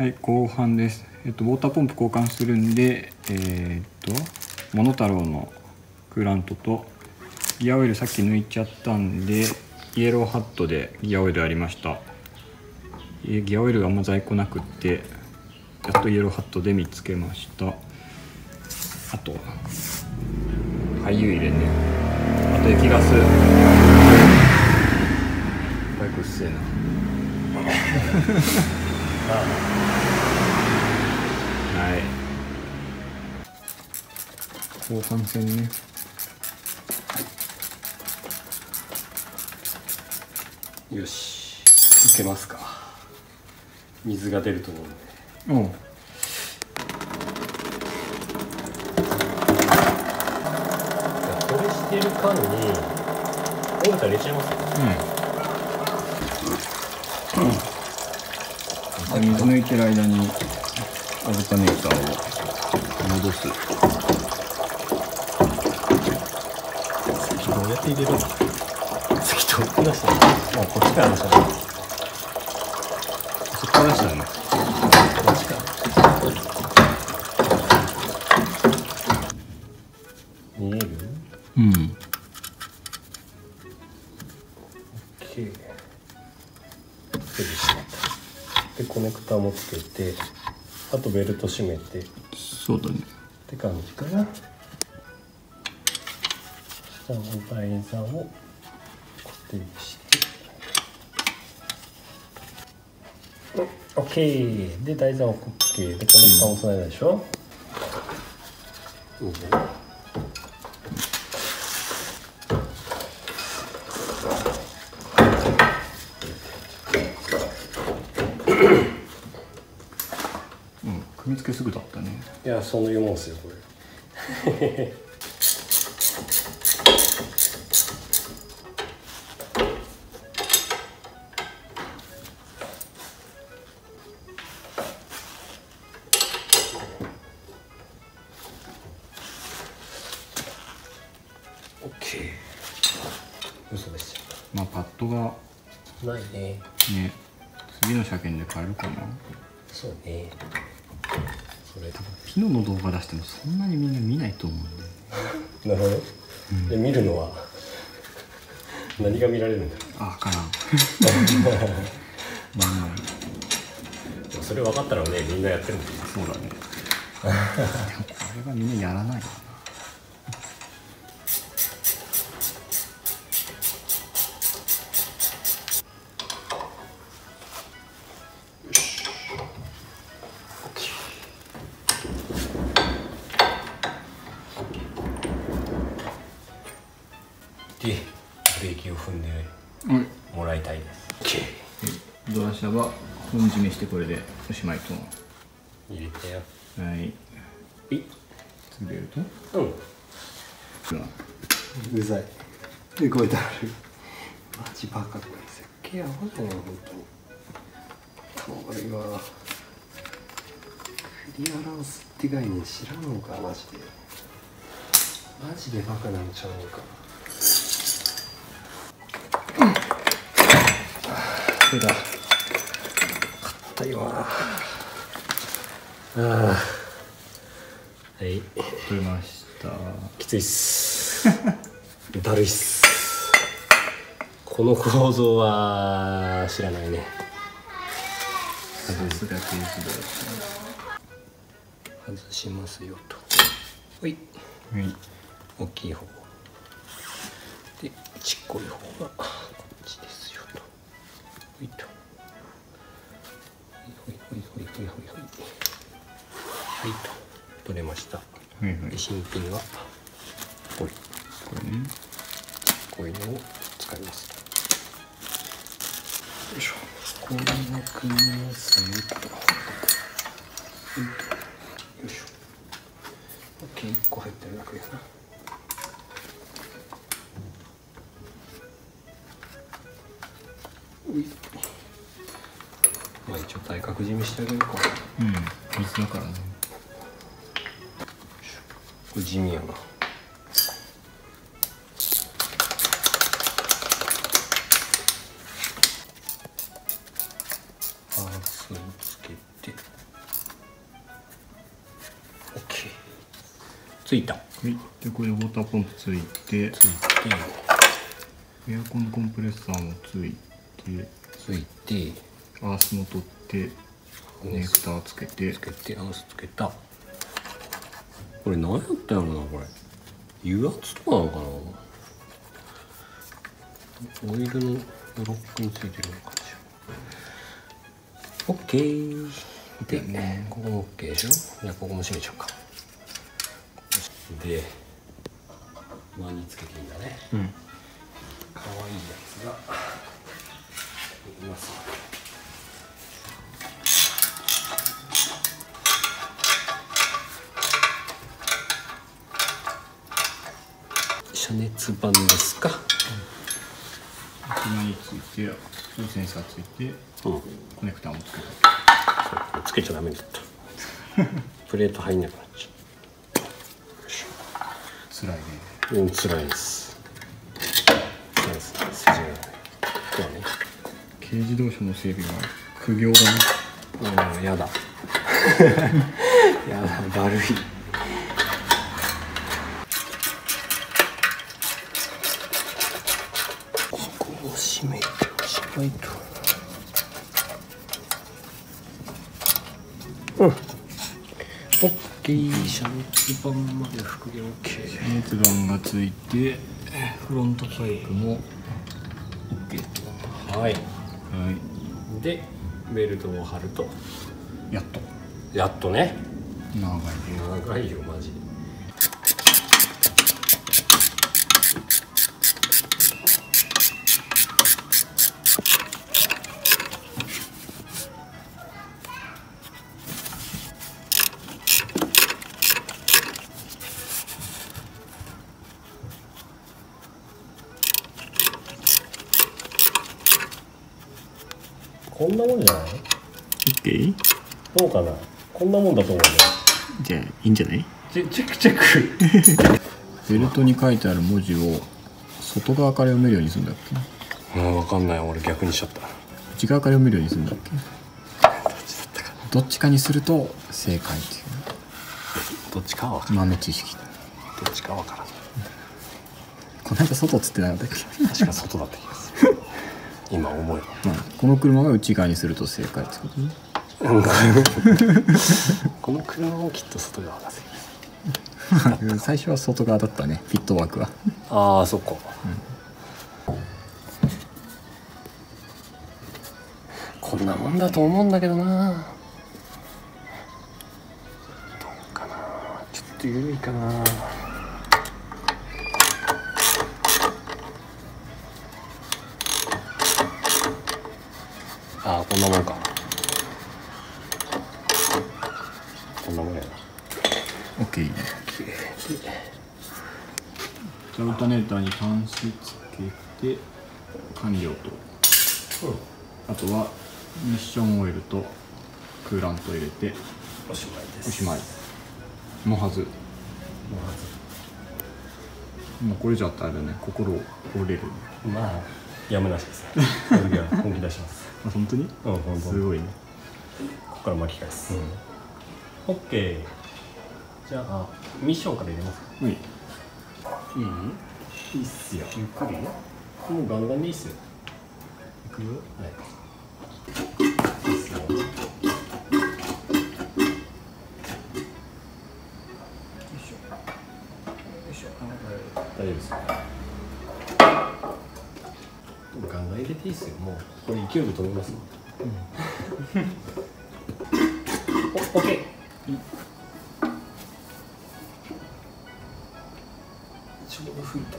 はい後半です。えっとウォーターポンプ交換するんでえーっとモノタロウのクーラントとギアオイルさっき抜いちゃったんでイエローハットでギアオイルありました。えギアオイルがあんま在庫なくってやっとイエローハットで見つけました。あと俳優入れねあと雪ガス。バイクうっせえな。はい。後半戦ね。よし。いけますか。水が出ると思うんで。おうこれしてる間にオルタ入れちゃいますよ。うん水抜いてる間にオルタネーターを戻す。どうやって入れる？の次どう出したのあこっちから出したのそこからしたねこっちから。見えるうん。OK でしまったでコネクタもつけてあとベルト締めて。っそうだね。て感じかな。下の台座を固定して。うん OK で台座を OK でコネクタもつないだでしょ、うん組み付けすぐだったねいやそういうもんですよこれ。オッケー。嘘でしまあパッドがたないね。ね次の車検で買えるかな。そうねそれピノの動画出してもそんなにみんな見ないと思うんだよねなるほど、で見るのは？何が見られるんだ？ろあ分からん。まあそれ分かったらねみんなやってるんだよそうだね。これはみんなやらないよなでブレーキを踏んではい。もらいたいです。ドラシャは本締めしてこれでおしまいと。入れてよ。はい。え？次ベルトうん。うざい。でこうやってある。マジバカこれ設計やばいね本当に。これはクリアランスって概念知らんのかマジで。マジでバカなんちゃうのかこれだ。硬いわ。ああはい。取れました。きついっす。だるいっす。この構造は知らないね。外すだ外しますよと。ほい。はい。大きい方。でちっこい方がいと。はいと。取れました。はいはい。で新品はこれ。これね。こういうのを使います。よいしょ。これを組み合わせよいしょ。OK1 個入ってるだけですな。うまあ一応体格締めしてあげるか。うん水だからね。これ地味やな。パーツをつけて。OK ついた。はいでこれウォーターポンプついて。ついて。エアコンのコンプレッサーもついて。てついてアースも取ってコネクターつけて。つけてアウスつけた。これ何やったんやろなこれ。油圧とかなのかな。オイルのブロックについてるのかしら OK で、ね、ここも OK でしょ。じゃあここも閉めちゃおうか。で輪につけていいんだね。うん。かわいいやつが遮熱板ですか？車についてセンサーついてうん。コネクターもつけたそうつけちゃダメだった。プレート入んなくなっちゃ辛いね。ううん辛いです。辛いです。筋がないそうね軽自動車の整備は苦行だねうんやだやだだるいこを閉めておしまいと。うん。オッケー。遮熱板まで復元 OK 熱板がついてフロントパイプも OK はい。はでベルトを貼ると。いやっと。やっとね。長いね長いよマジこんなもんじゃない？OK? どうかな？こんなもんだと思うね。じゃあいいんじゃない？チェチェックチェック。ベルトに書いてある文字を外側から読めるようにするんだっけ？うん分かんない。俺逆にしちゃった。内側から読めるようにするんだっけ？どっちかにすると正解っていう。どっちかは分か豆知識。らんどっちかは分からん。この間外っつってなかったっけ？確か外だった今思えまあこの車が内側にすると正解ってこと この車もきっと外側だぜ 最初は外側だったね。フィットワークは。ああそっか、こんなもんだと思うんだけどな。どうかな。ちょっと緩いかなああこんなもんか。こんなもんやな。OK じゃあオルタネーターに端子つけて完了と。あとはミッションオイルとクーラント入れておしまいです。おしまい。のはず。もうこれじゃったらね。心折れるまあやむなしですね。俺が本気出します。あ 本当に？うん本当。すごいね。ここから巻き返す、オッケー。じゃあミッションから入れますか。はい。いい？いいっすよ。ゆっくり？もうガンガンでいいっすよ。いくよ。はいいいっすよ大丈夫ですよガンガン入れていいっすよ。もうこれ勢いで止めますおオッケーちょうど吹いた。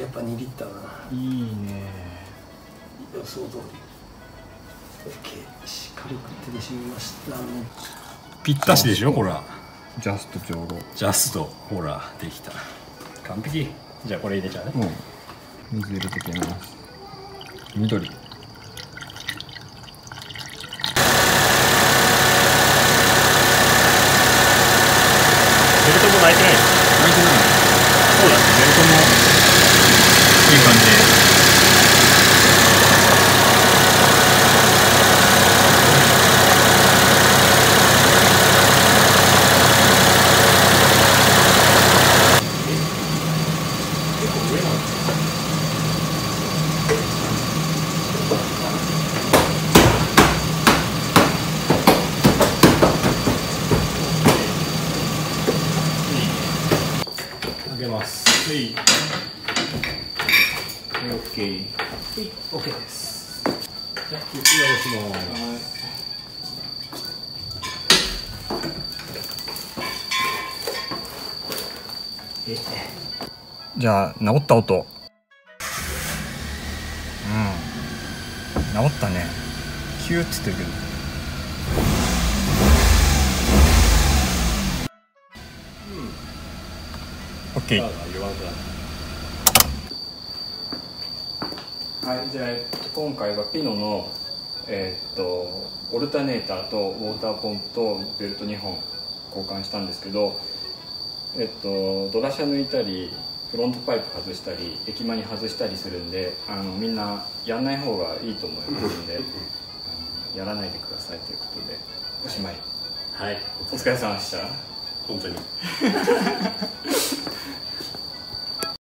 やっぱ2リッターだな。いいね。予想通り。OK しっかり手で締めましたね。ぴったしでしょ？ほら。ジャストちょうど。ジャスト。ほらできた。完璧。じゃあこれ入れちゃうね。うん。水入れてきます緑ベルトも泣いてない泣いてないそうだねベルトもいい感じではい。OK はい OK です。じゃあ、次は押します。はい。え。じゃあ治った音。うん。治ったね。キューって言ってるけどオッケー。さあ言わんくなったはい、じゃあ、えっと、今回はピノの、えーっとオルタネーターとウォーターポンプとベルト2本交換したんですけど、えっと、ドラシャ抜いたりフロントパイプ外したり駅間に外したりするんであのみんなやんない方がいいと思いますんで あのやらないでくださいということでおしまい。はい。お疲れ様でした本当に。